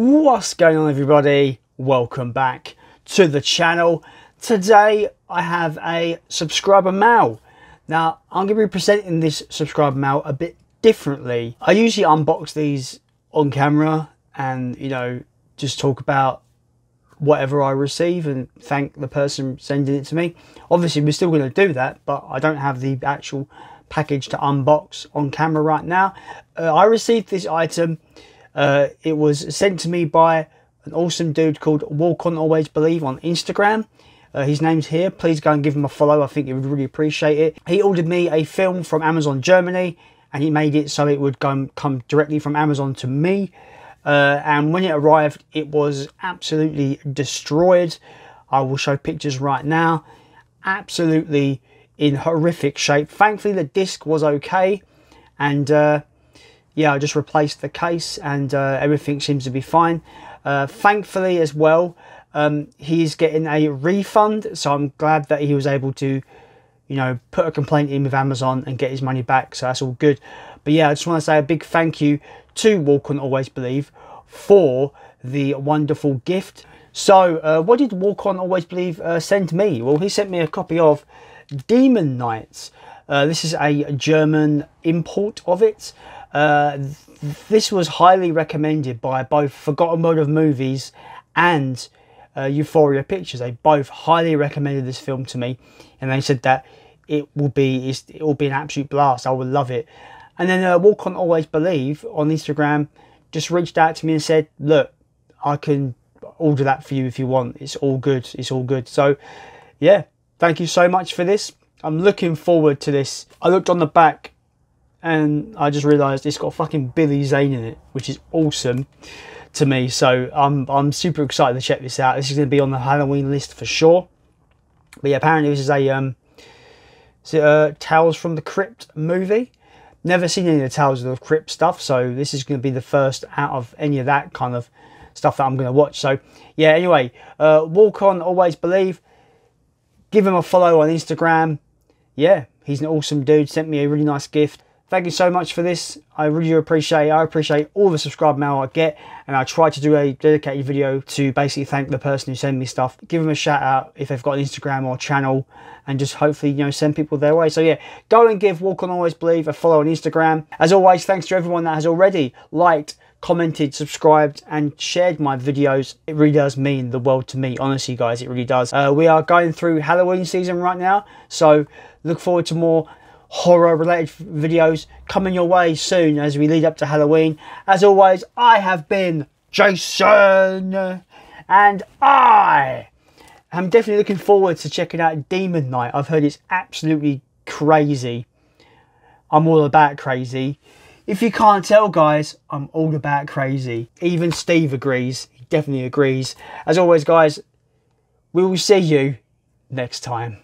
What's going on everybody? Welcome back to the channel. Today I have a subscriber mail. Now I'm going to be presenting this subscriber mail a bit differently. I usually unbox these on camera and you know just talk about whatever I receive and thank the person sending it to me. Obviously we're still going to do that but I don't have the actual package to unbox on camera right now. Uh, I received this item uh, it was sent to me by an awesome dude called Walk On Always Believe on Instagram. Uh, his name's here. Please go and give him a follow. I think he would really appreciate it. He ordered me a film from Amazon Germany and he made it so it would come, come directly from Amazon to me. Uh, and when it arrived, it was absolutely destroyed. I will show pictures right now. Absolutely in horrific shape. Thankfully, the disc was okay. And uh, yeah, I just replaced the case and uh, everything seems to be fine. Uh, thankfully as well, um, he's getting a refund. So I'm glad that he was able to, you know, put a complaint in with Amazon and get his money back. So that's all good. But yeah, I just want to say a big thank you to Walk On Always Believe for the wonderful gift. So uh, what did Walk On Always Believe uh, send me? Well, he sent me a copy of Demon Knights. Uh, this is a German import of it. Uh, this was highly recommended by both Forgotten World of Movies and uh, Euphoria Pictures. They both highly recommended this film to me, and they said that it will be it will be an absolute blast. I would love it. And then uh, Walk On Always Believe on Instagram just reached out to me and said, "Look, I can order that for you if you want. It's all good. It's all good." So, yeah, thank you so much for this. I'm looking forward to this. I looked on the back and I just realised it's got fucking Billy Zane in it, which is awesome to me. So I'm I'm super excited to check this out. This is going to be on the Halloween list for sure. But yeah, apparently this is a um, is it, uh, Tales from the Crypt movie. Never seen any of the Tales of the Crypt stuff, so this is going to be the first out of any of that kind of stuff that I'm going to watch. So yeah, anyway, uh, walk on, always believe. Give him a follow on Instagram. Yeah, he's an awesome dude. Sent me a really nice gift Thank you so much for this. I really appreciate it. I appreciate all the subscribe mail I get and I try to do a dedicated video to basically thank the person who sent me stuff. Give them a shout out if they've got an Instagram or channel and just hopefully, you know, send people their way. So yeah, go and give Walk On Always Believe a follow on Instagram. As always, thanks to everyone that has already liked, commented, subscribed, and shared my videos. It really does mean the world to me. Honestly, guys, it really does. Uh, we are going through Halloween season right now, so look forward to more horror related videos coming your way soon as we lead up to Halloween. As always, I have been Jason and I am definitely looking forward to checking out Demon Knight. I've heard it's absolutely crazy. I'm all about crazy. If you can't tell, guys, I'm all about crazy. Even Steve agrees. He definitely agrees. As always, guys, we will see you next time.